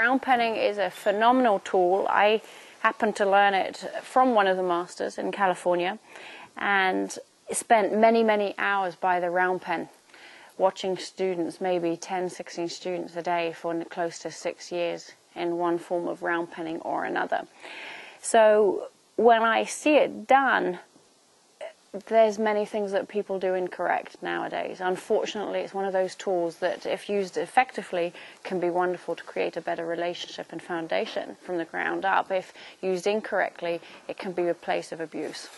Round penning is a phenomenal tool. I happened to learn it from one of the masters in California and spent many, many hours by the round pen watching students, maybe 10, 16 students a day for close to six years in one form of round penning or another. So when I see it done, there's many things that people do incorrect nowadays. Unfortunately, it's one of those tools that, if used effectively, can be wonderful to create a better relationship and foundation from the ground up. If used incorrectly, it can be a place of abuse.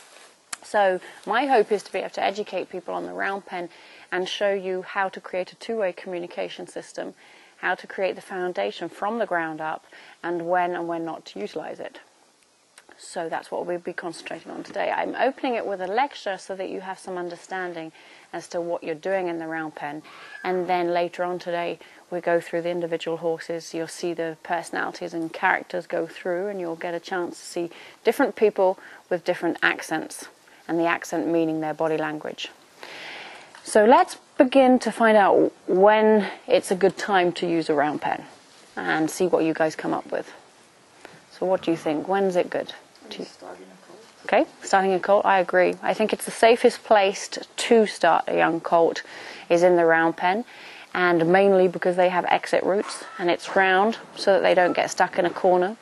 So, my hope is to be able to educate people on the round pen and show you how to create a two way communication system, how to create the foundation from the ground up, and when and when not to utilize it. So that's what we'll be concentrating on today. I'm opening it with a lecture so that you have some understanding as to what you're doing in the round pen. And then later on today, we go through the individual horses. You'll see the personalities and characters go through, and you'll get a chance to see different people with different accents, and the accent meaning their body language. So let's begin to find out when it's a good time to use a round pen and see what you guys come up with. So, what do you think? When's it good? To Okay, starting a colt, I agree. I think it's the safest place to start a young colt is in the round pen, and mainly because they have exit routes and it's round so that they don't get stuck in a corner.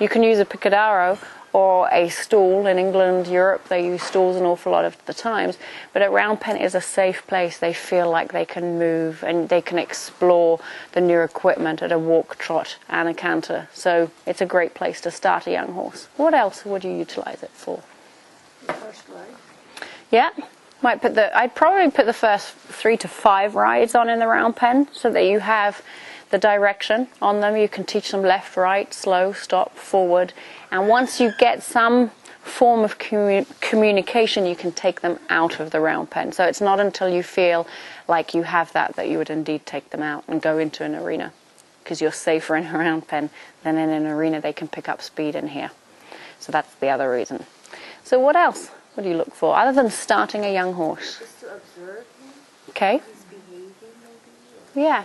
You can use a picadero or a stall In England, Europe, they use stalls an awful lot of the times. But at round pen is a safe place. They feel like they can move and they can explore the new equipment at a walk, trot, and a canter. So it's a great place to start a young horse. What else would you utilize it for? first ride. Yeah. Might put the. I'd probably put the first three to five rides on in the round pen, so that you have the direction on them. You can teach them left, right, slow, stop, forward. And once you get some form of commu- communication, you can take them out of the round pen. So it's not until you feel like you have that that you would indeed take them out and go into an arena. Because you're safer in a round pen than in an arena. They can pick up speed in here. So that's the other reason. So what else? What do you look for other than starting a young horse? Just to observe him, Okay. maybe, Yeah.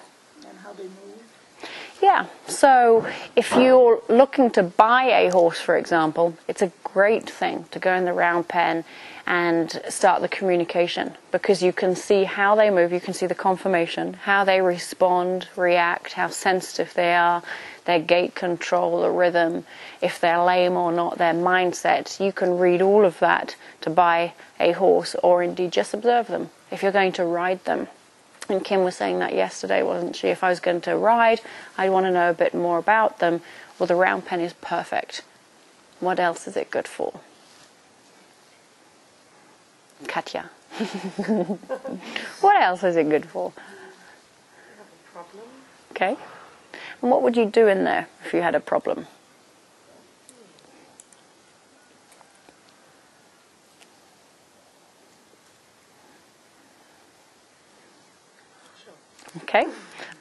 How they move. Yeah, so if you're looking to buy a horse, for example, it's a great thing to go in the round pen and start the communication because you can see how they move, you can see the conformation, how they respond, react, how sensitive they are, their gait control, the rhythm, if they're lame or not, their mindset. You can read all of that to buy a horse or indeed just observe them if you're going to ride them. And Kim was saying that yesterday, wasn't she? If I was going to ride, I'd want to know a bit more about them. Well, the round pen is perfect. What else is it good for? Katya. what else is it good for? Have a problem. Okay. And what would you do in there if you had a problem? Okay.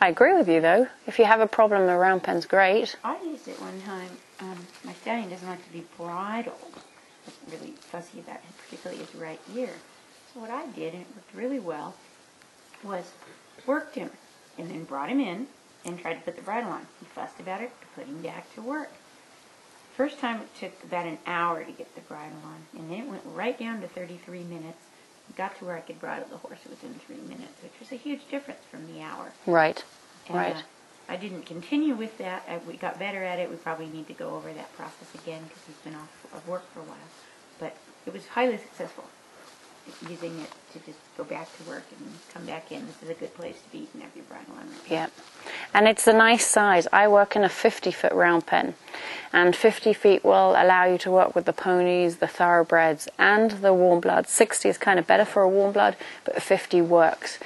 I agree with you though. If you have a problem, the round pen's great. I used it one time. Um, my stallion doesn't like to be bridled. Wasn't really fussy about it, particularly his right ear. So what I did, and it worked really well, was worked him and then brought him in and tried to put the bridle on. He fussed about it, put him back to work. First time it took about an hour to get the bridle on, and then it went right down to 33 minutes. Got to where I could bridle the horse within three minutes, which was a huge difference from the hour. Right. And, Right. uh, I didn't continue with that. I, we got better at it. We probably need to go over that process again because he's been off of work for a while. But it was highly successful using it to just go back to work and come back in. This is a good place to be. You can have your bridle on right Yeah. And it's a nice size. I work in a 50 foot round pen, and 50 feet will allow you to work with the ponies, the thoroughbreds, and the warm blood. 60 is kind of better for a warm blood, but 50 works.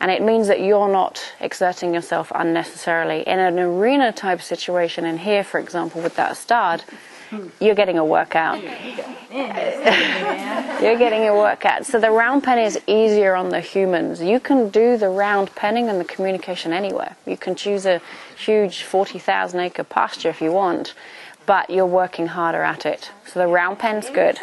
And it means that you're not exerting yourself unnecessarily. In an arena type situation, in here, for example, with that stud, you're getting a workout. You're getting a workout. So the round pen is easier on the humans. You can do the round penning and the communication anywhere. You can choose a huge 40,000 acre pasture if you want, but you're working harder at it. So the round pen's good.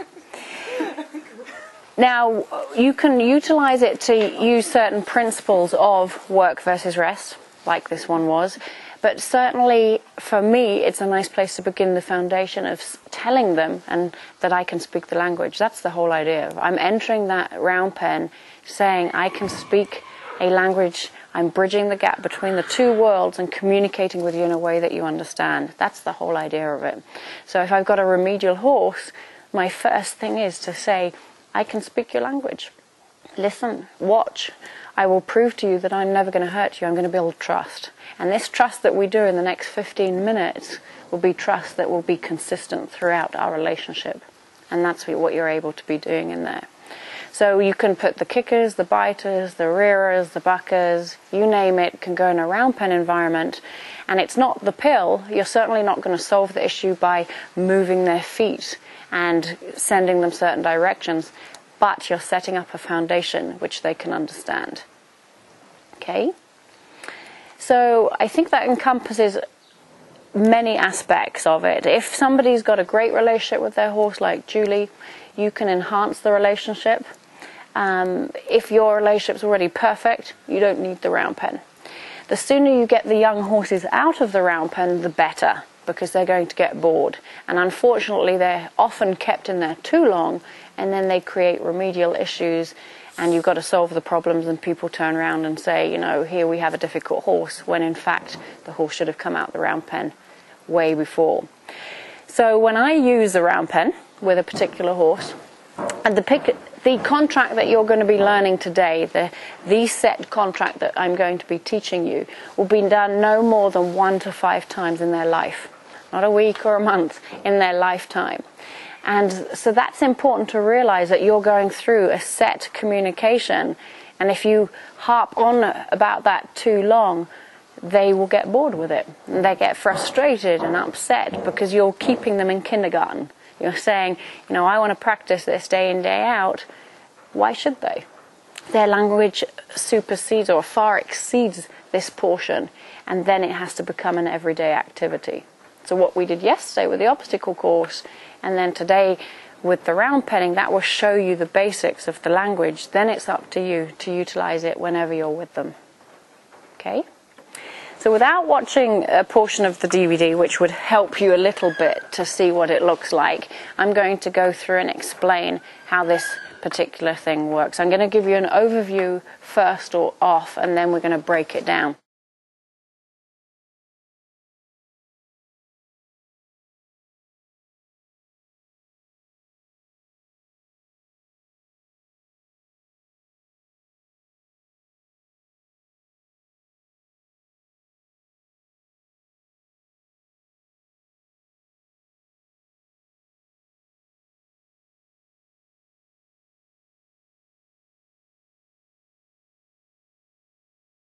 Now, you can utilize it to use certain principles of work versus rest, like this one was, But certainly for me, it's a nice place to begin the foundation of telling them and that I can speak the language. That's the whole idea. I'm entering that round pen saying I can speak a language. I'm bridging the gap between the two worlds and communicating with you in a way that you understand. That's the whole idea of it. So if I've got a remedial horse, my first thing is to say, I can speak your language. Listen, watch. I will prove to you that I'm never going to hurt you. I'm going to build trust. And this trust that we do in the next 15 minutes will be trust that will be consistent throughout our relationship. And that's what you're able to be doing in there. So you can put the kickers, the biters, the rearers, the buckers, you name it, can go in a round pen environment. And it's not the pill. You're certainly not going to solve the issue by moving their feet and sending them certain directions, but you're setting up a foundation which they can understand. Okay? So I think that encompasses many aspects of it. If somebody's got a great relationship with their horse, like Julie, you can enhance the relationship. Um, if your relationship's already perfect, you don't need the round pen. The sooner you get the young horses out of the round pen, the better, because they're going to get bored. And unfortunately, they're often kept in there too long, and then they create remedial issues. And you've got to solve the problems, and people turn around and say, you know, here we have a difficult horse, when in fact the horse should have come out the round pen way before. So when I use a round pen with a particular horse, and the pick, the contract that you're going to be learning today, the the set contract that I'm going to be teaching you, will be done no more than one to five times in their life, not a week or a month in their lifetime. And so that's important to realize that you're going through a set communication, and if you harp on about that too long, they will get bored with it. And they get frustrated and upset because you're keeping them in kindergarten. You're saying, you know, I want to practice this day in, day out. Why should they? Their language supersedes or far exceeds this portion, and then it has to become an everyday activity. So, what we did yesterday with the obstacle course, and then today with the round penning, that will show you the basics of the language. Then it's up to you to utilize it whenever you're with them. Okay? So without watching a portion of the DVD, which would help you a little bit to see what it looks like, I'm going to go through and explain how this particular thing works. I'm going to give you an overview first or off, and then we're going to break it down.